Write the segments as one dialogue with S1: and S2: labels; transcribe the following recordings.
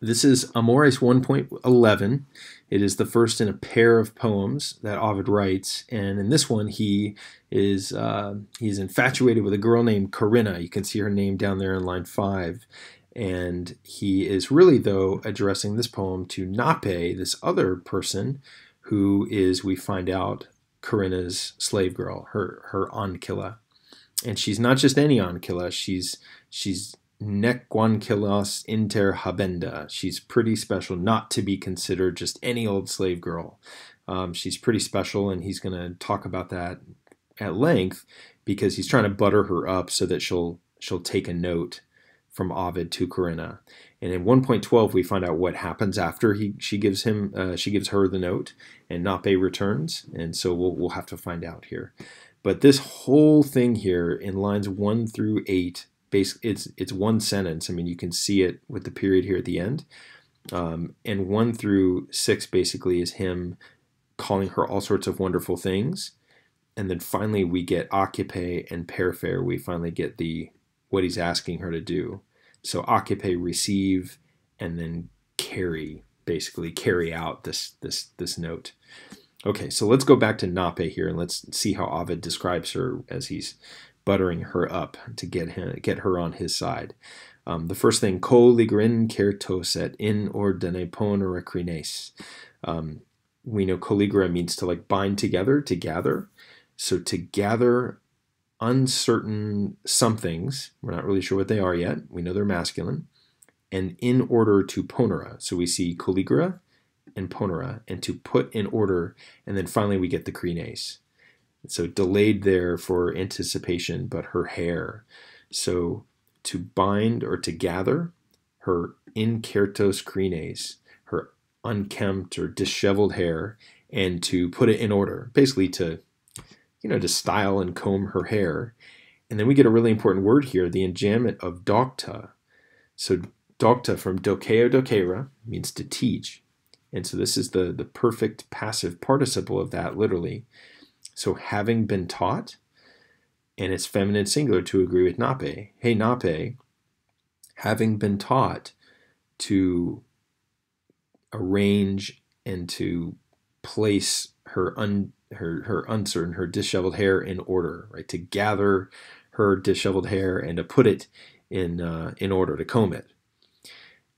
S1: this is Amores 1.11. It is the first in a pair of poems that Ovid writes, and in this one he is uh, he's infatuated with a girl named Corinna. You can see her name down there in line five, and he is really though addressing this poem to Nape, this other person, who is we find out Corinna's slave girl, her her Ancilla, and she's not just any Ancilla. She's she's neque ancillas inter habenda. She's pretty special, not to be considered just any old slave girl. Um, she's pretty special, and he's going to talk about that at length because he's trying to butter her up so that she'll she'll take a note from Ovid to Corinna. And in 1.12, we find out what happens after he she gives him uh, she gives her the note, and Nape returns. And so we'll we'll have to find out here. But this whole thing here in lines one through eight basically it's it's one sentence. I mean, you can see it with the period here at the end. Um, and one through six basically is him calling her all sorts of wonderful things. And then finally we get accipe and perfer. We finally get the what he's asking her to do. So accipe, receive, and then carry, basically carry out this this this note. Okay, so let's go back to Nape here and let's see how Ovid describes her as he's buttering her up to get him, get her on his side. Um, the first thing, colligere incertos et in ordine ponere crines. Um, we know colligere means to like bind together, to gather. So to gather uncertain somethings, we're not really sure what they are yet. We know they're masculine. And in order to ponere. So we see colligere and ponere, and to put in order, and then finally we get the crines. So delayed there for anticipation, but her hair. So to bind or to gather her incertos crines, her unkempt or disheveled hair, and to put it in order, basically to, you know, to style and comb her hair. And then we get a really important word here, the enjambment of docta. So docta from doceo docere means to teach. And so this is the, the perfect passive participle of that, literally. So having been taught, and it's feminine singular to agree with Nape. Hey, Nape, having been taught to arrange and to place her un, her her uncertain, her disheveled hair in order, right? To gather her disheveled hair and to put it in uh, in order to comb it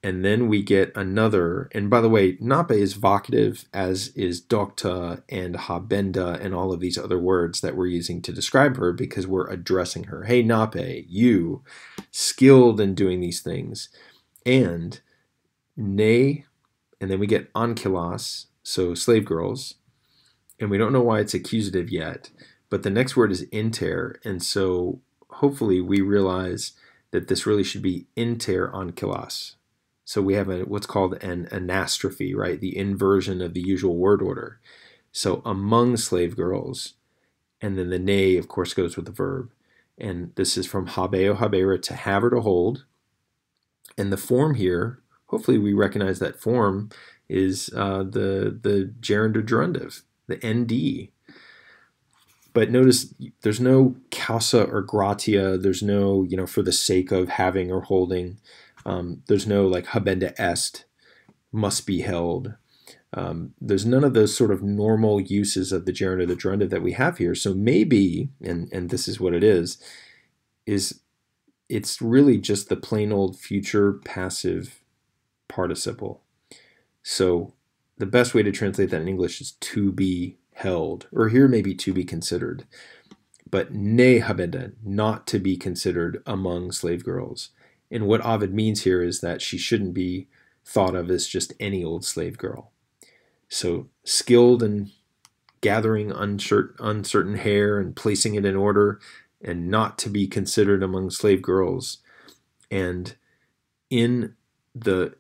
S1: and then we get another. And by the way, nape is vocative, as is docta and habenda and all of these other words that we're using to describe her because we're addressing her. Hey, nape, you, skilled in doing these things. And ne, and then we get ancillas, so slave girls. And we don't know why it's accusative yet, but the next word is inter. And so hopefully we realize that this really should be inter ancillas so we have a, what's called an anastrophe, right? The inversion of the usual word order. So among slave girls, and then the ne, of course, goes with the verb. And this is from habeo habere, to have or to hold. And the form here, hopefully we recognize that form is uh, the, the gerund gerundive, the nd. But notice there's no causa or gratia. There's no, you know, for the sake of having or holding. Um, there's no like habenda est, must be held. Um, there's none of those sort of normal uses of the gerund or the gerundive that we have here. So maybe, and, and this is what it is, is it's really just the plain old future passive participle. So the best way to translate that in English is to be held, or here maybe to be considered. But ne habenda, not to be considered among slave girls. And what Ovid means here is that she shouldn't be thought of as just any old slave girl. So skilled in gathering uncertain hair and placing it in order and not to be considered among slave girls. And in the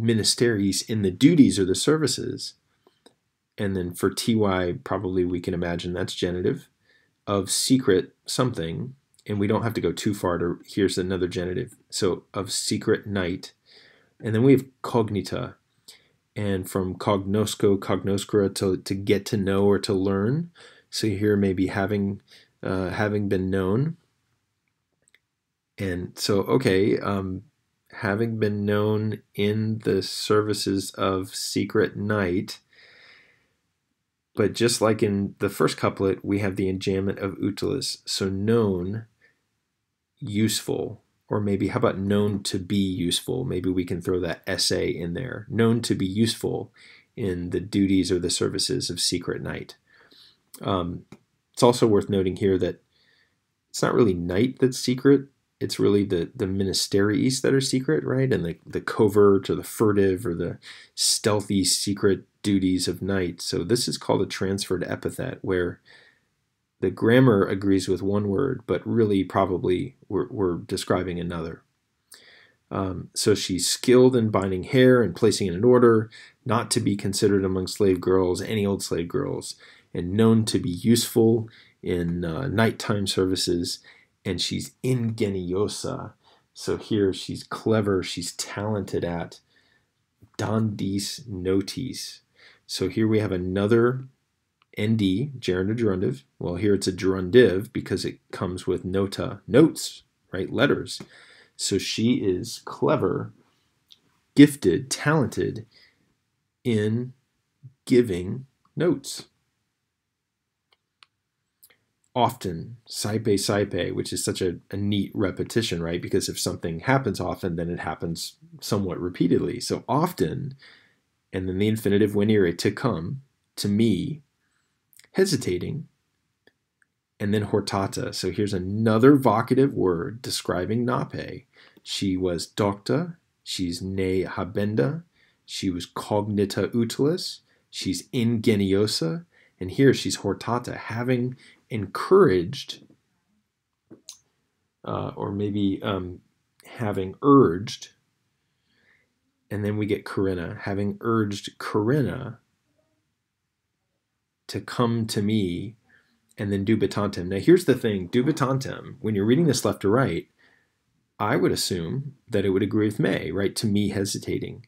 S1: ministeriis, in the duties or the services, and then furtivae, probably we can imagine that's genitive, of secret something, and we don't have to go too far to here's another genitive so of secret night and then we have cognita and from cognosco cognoscere to, to get to know or to learn so here maybe having uh, having been known and so okay um, having been known in the services of secret night. But just like in the first couplet, we have the enjambment of utilis. So known, useful, or maybe how about known to be useful? Maybe we can throw that esse in there. Known to be useful in the duties or the services of secret night. Um, it's also worth noting here that it's not really night that's secret. It's really the the ministeriis that are secret, right? And the, the covert or the furtive or the stealthy secret duties of night. So this is called a transferred epithet where the grammar agrees with one word, but really probably we're, we're describing another. Um, so she's skilled in binding hair and placing it in order, not to be considered among slave girls, any old slave girls, and known to be useful in uh, nighttime services. And she's ingeniosa. So here she's clever, she's talented at dandis notis. So here we have another ND, gerund or gerundive. Well, here it's a gerundive because it comes with nota, notes, right? Letters. So she is clever, gifted, talented in giving notes. Often, saepe saepe, which is such a, a neat repetition, right? Because if something happens often, then it happens somewhat repeatedly. So often, and then the infinitive venire to come, to me, hesitating, and then hortata. So here's another vocative word describing Nape. She was docta, she's ne habenda, she was cognita utilis, she's ingeniosa, and here she's hortata, having encouraged, uh, or maybe um, having urged, and then we get Corinna, having urged Corinna to come to me and then dubitantem. Now, here's the thing dubitantem, when you're reading this left to right, I would assume that it would agree with me, right? To me hesitating.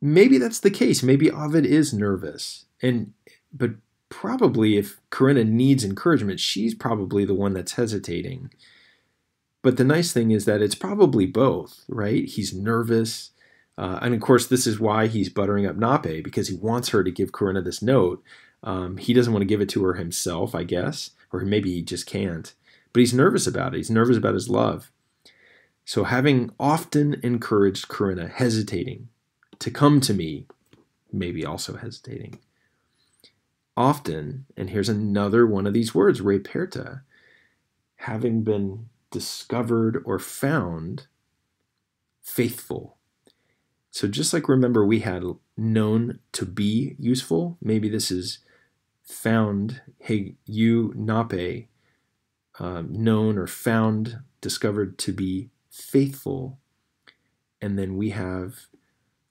S1: Maybe that's the case. Maybe Ovid is nervous. And but probably if Corinna needs encouragement, she's probably the one that's hesitating. But the nice thing is that it's probably both, right? He's nervous. Uh, and of course, this is why he's buttering up Nape, because he wants her to give Corinna this note. Um, he doesn't want to give it to her himself, I guess, or maybe he just can't. But he's nervous about it. He's nervous about his love. So, having often encouraged Corinna, hesitating to come to me, maybe also hesitating. Often, and here's another one of these words, reperta, having been discovered or found faithful. So, just like remember, we had known to be useful, maybe this is found, hey, you, nape, um, known or found, discovered to be faithful. And then we have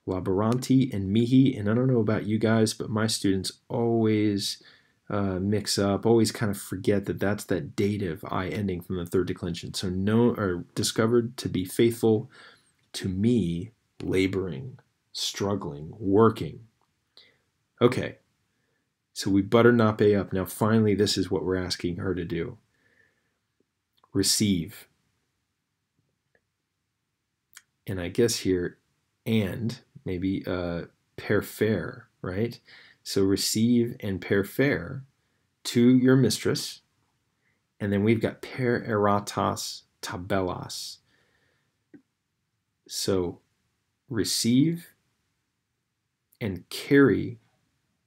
S1: laboranti and mihi. And I don't know about you guys, but my students always uh, mix up, always kind of forget that that's that dative I ending from the third declension. So no, or discovered to be faithful to me, laboring, struggling, working. Okay, so we butter Nape up. Now, finally, this is what we're asking her to do receive. And I guess here, and maybe uh, fair, right? So receive and pair fair to your mistress. And then we've got per aratas tabellas. So receive and carry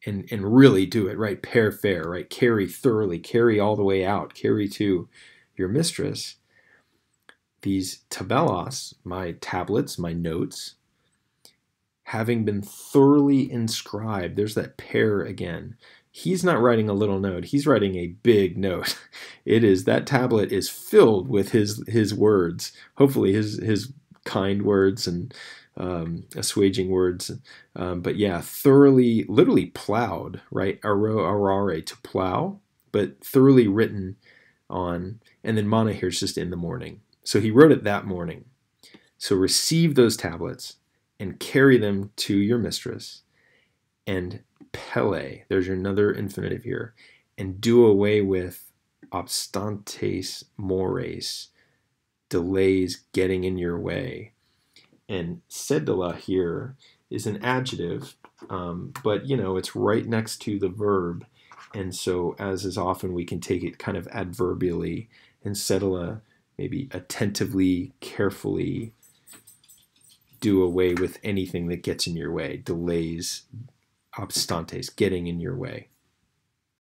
S1: and and really do it right? Pair fair right? Carry thoroughly carry all the way out carry to your mistress. These tabellas my tablets my notes having been thoroughly inscribed there's that pair again. He's not writing a little note he's writing a big note. It is that tablet is filled with his his words hopefully his his kind words and um, assuaging words. Um, but yeah, thoroughly, literally plowed, right? Aro, arare, to plow, but thoroughly written on. And then mane here is just in the morning. So he wrote it that morning. So receive those tablets and carry them to your mistress and pelle, there's another infinitive here, and do away with obstantes moras, delays getting in your way And sedula here is an adjective, um, but you know it's right next to the verb, and so as is often we can take it kind of adverbially and sedula maybe attentively, carefully do away with anything that gets in your way, delays, obstantes, getting in your way.